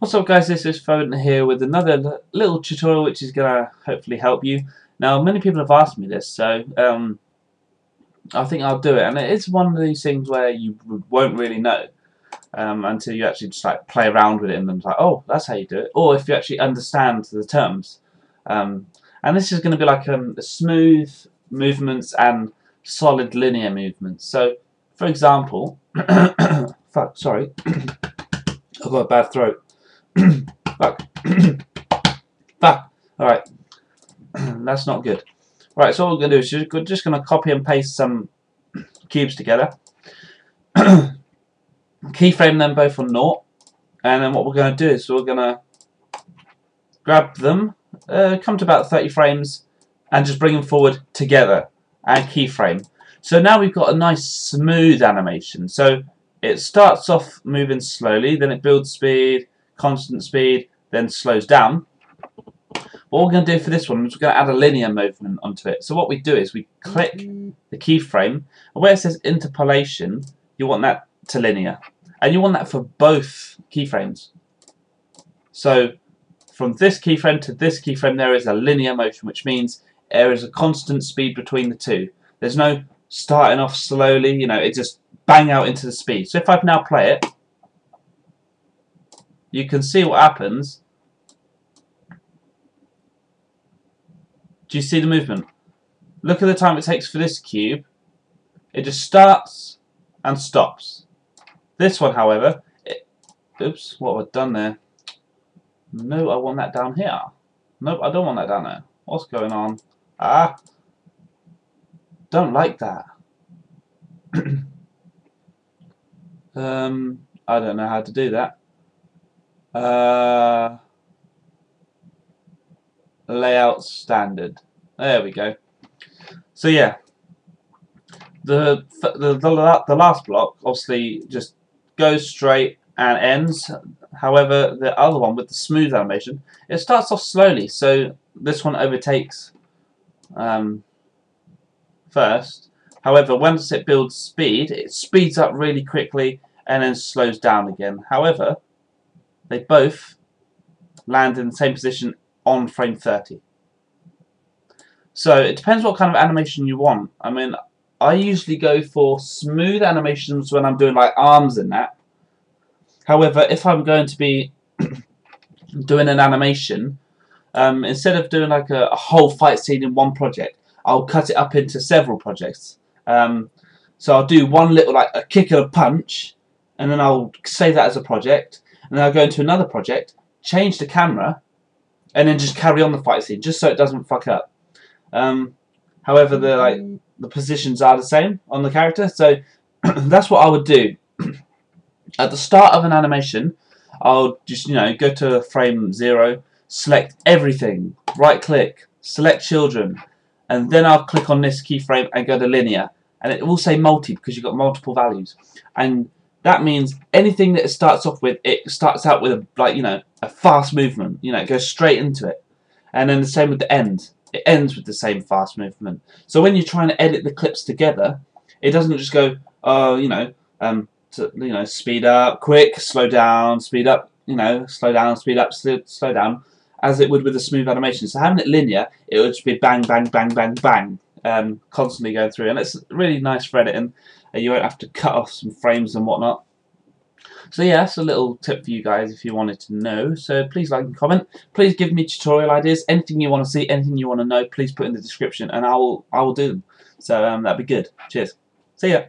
What's up guys, this is Phone here with another little tutorial which is going to hopefully help you. Now many people have asked me this so um, I think I'll do it and it is one of these things where you won't really know um, until you actually just like play around with it and then it's like oh that's how you do it or if you actually understand the terms. Um, and this is going to be like um, smooth movements and solid linear movements. So for example, fuck sorry I've got a bad throat. Fuck. Fuck. Alright. That's not good. Right, so what we're going to do is we're just going to copy and paste some cubes together. Keyframe them both on naught. And then what we're going to do is we're going to grab them, uh, come to about 30 frames, and just bring them forward together and keyframe. So now we've got a nice smooth animation. So it starts off moving slowly, then it builds speed, constant speed, then slows down. What we're going to do for this one is we're going to add a linear movement onto it. So what we do is we click the keyframe, and where it says interpolation, you want that to linear. And you want that for both keyframes. So from this keyframe to this keyframe there is a linear motion, which means there is a constant speed between the two. There's no starting off slowly, you know, it just bang out into the speed. So if I now play it, you can see what happens. Do you see the movement? Look at the time it takes for this cube. It just starts and stops. This one, however, it, oops, what have I done there? No, I want that down here. Nope, I don't want that down there. What's going on? Ah, don't like that. um, I don't know how to do that. Uh, layout standard. There we go. So yeah, the, the the the last block obviously just goes straight and ends. However, the other one with the smooth animation, it starts off slowly. So this one overtakes um, first. However, once it builds speed, it speeds up really quickly and then slows down again. However, they both land in the same position on frame 30. So it depends what kind of animation you want. I mean, I usually go for smooth animations when I'm doing like arms and that. However, if I'm going to be doing an animation, um, instead of doing like a, a, whole fight scene in one project, I'll cut it up into several projects. Um, so I'll do one little like a kick and a punch, and then I'll save that as a project and then I'll go into another project, change the camera, and then just carry on the fight scene, just so it doesn't fuck up. Um, however, the like the positions are the same on the character, so that's what I would do. At the start of an animation, I'll just you know go to frame zero, select everything, right click, select children, and then I'll click on this keyframe and go to linear, and it will say multi because you've got multiple values, and that means anything that starts off with, it starts out with a, like you know a fast movement. You know, it goes straight into it, and then the same with the end. It ends with the same fast movement. So when you're trying to edit the clips together, it doesn't just go, oh, you know, um, to, you know, speed up, quick, slow down, speed up, you know, slow down, speed up, slow, slow down, as it would with a smooth animation. So having it linear, it would just be bang, bang, bang, bang, bang, um, constantly going through, and it's really nice for editing and you won't have to cut off some frames and whatnot. So yeah, that's a little tip for you guys if you wanted to know. So please like and comment. Please give me tutorial ideas. Anything you want to see, anything you want to know, please put in the description and I will I will do them. So um, that'd be good. Cheers. See ya.